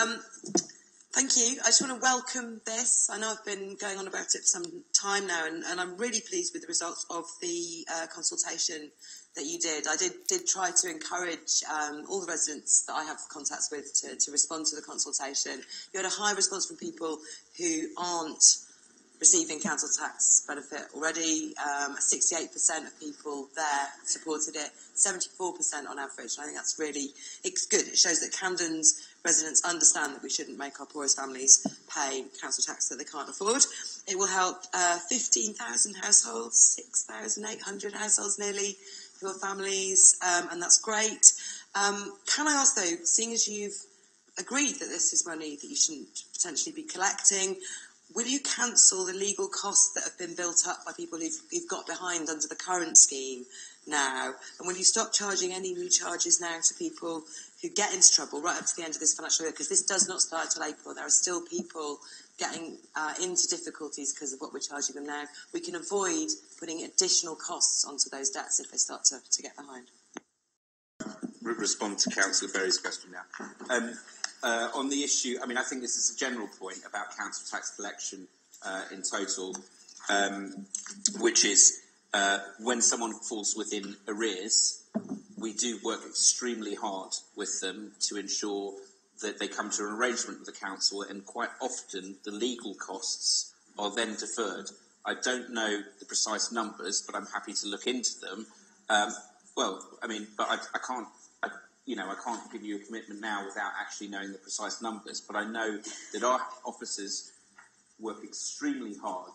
Um, thank you. I just want to welcome this. I know I've been going on about it for some time now, and, and I'm really pleased with the results of the uh, consultation that you did. I did did try to encourage um, all the residents that I have contacts with to, to respond to the consultation. You had a high response from people who aren't receiving council tax benefit already. Um, 68% of people there supported it, 74% on average. I think that's really it's good. It shows that Camden's residents understand that we shouldn't make our poorest families pay council tax that they can't afford. It will help uh, 15,000 households, 6,800 households nearly, are families, um, and that's great. Um, can I ask though, seeing as you've agreed that this is money that you shouldn't potentially be collecting, will you cancel the legal costs that have been built up by people who've, who've, got behind under the current scheme now? And will you stop charging any new charges now to people who get into trouble right up to the end of this financial year? Because this does not start till April. There are still people getting uh, into difficulties because of what we're charging them now. We can avoid putting additional costs onto those debts if they start to, to get behind. Respond to Councillor Berry's question now. Um, uh, on the issue, I mean, I think this is a general point about council tax collection uh, in total, um, which is uh, when someone falls within arrears, we do work extremely hard with them to ensure that they come to an arrangement with the council, and quite often the legal costs are then deferred. I don't know the precise numbers, but I'm happy to look into them. Um, well, I mean, but I, I can't you know, I can't give you a commitment now without actually knowing the precise numbers, but I know that our officers work extremely hard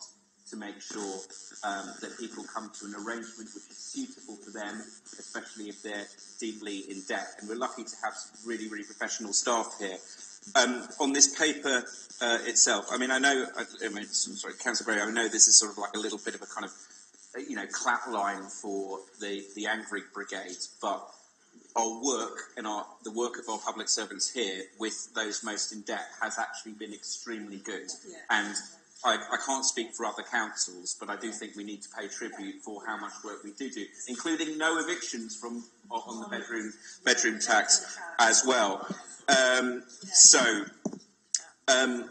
to make sure um, that people come to an arrangement which is suitable for them, especially if they're deeply in debt. And we're lucky to have some really, really professional staff here. Um, on this paper uh, itself, I mean, I know, I, I mean, sorry, Councillor Berry, I know this is sort of like a little bit of a kind of, you know, clap line for the, the Angry Brigade, but our work and our, the work of our public servants here with those most in debt has actually been extremely good. Yeah. And I, I, can't speak for other councils, but I do think we need to pay tribute for how much work we do do, including no evictions from on the bedroom bedroom tax as well. Um, so. Um,